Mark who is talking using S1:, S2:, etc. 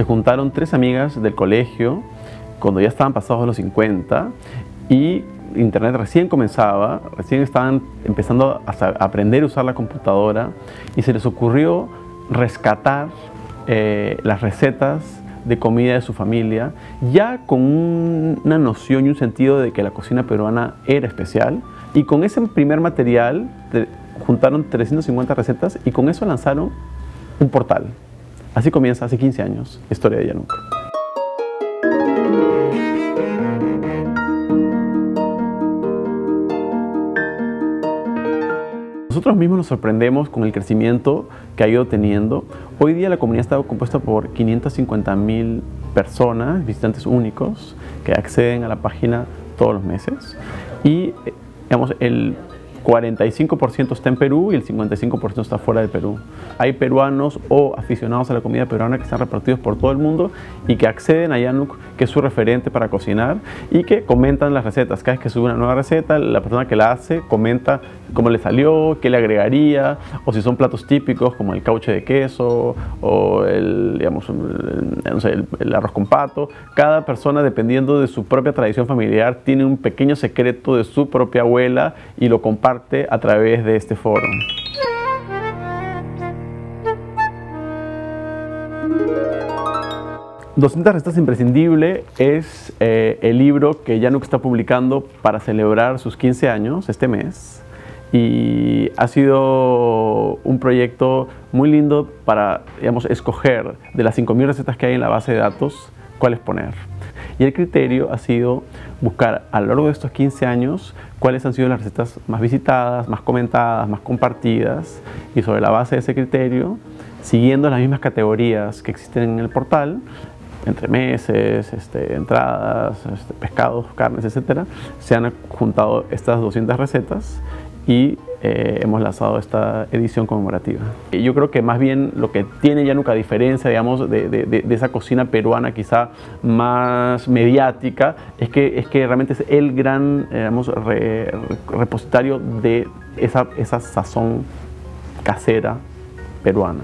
S1: se juntaron tres amigas del colegio cuando ya estaban pasados los 50 y Internet recién comenzaba, recién estaban empezando a aprender a usar la computadora y se les ocurrió rescatar eh, las recetas de comida de su familia, ya con una noción y un sentido de que la cocina peruana era especial. Y con ese primer material juntaron 350 recetas y con eso lanzaron un portal. Así comienza hace 15 años historia de Yanuka. Nosotros mismos nos sorprendemos con el crecimiento que ha ido teniendo. Hoy día la comunidad está compuesta por 550 mil personas, visitantes únicos, que acceden a la página todos los meses. Y, eh, digamos, el 45% está en Perú y el 55% está fuera de Perú. Hay peruanos o aficionados a la comida peruana que están repartidos por todo el mundo y que acceden a Yanuk, que es su referente para cocinar, y que comentan las recetas. Cada vez que sube una nueva receta, la persona que la hace comenta cómo le salió, qué le agregaría, o si son platos típicos como el cauche de queso o el, digamos, el, arroz con pato. Cada persona, dependiendo de su propia tradición familiar, tiene un pequeño secreto de su propia abuela y lo comparte a través de este foro. «200 recetas imprescindible es eh, el libro que Yanuk está publicando para celebrar sus 15 años este mes y ha sido un proyecto muy lindo para, digamos, escoger de las 5.000 recetas que hay en la base de datos, cuáles poner. Y el criterio ha sido buscar a lo largo de estos 15 años cuáles han sido las recetas más visitadas, más comentadas, más compartidas y sobre la base de ese criterio, siguiendo las mismas categorías que existen en el portal, entre meses, este, entradas, este, pescados, carnes, etc., se han juntado estas 200 recetas y eh, hemos lanzado esta edición conmemorativa. Yo creo que más bien lo que tiene Yanuka a diferencia, digamos, de, esa cocina peruana quizá más mediática, es que, es que realmente es el gran digamos, repositorio de esa, esa sazón casera peruana.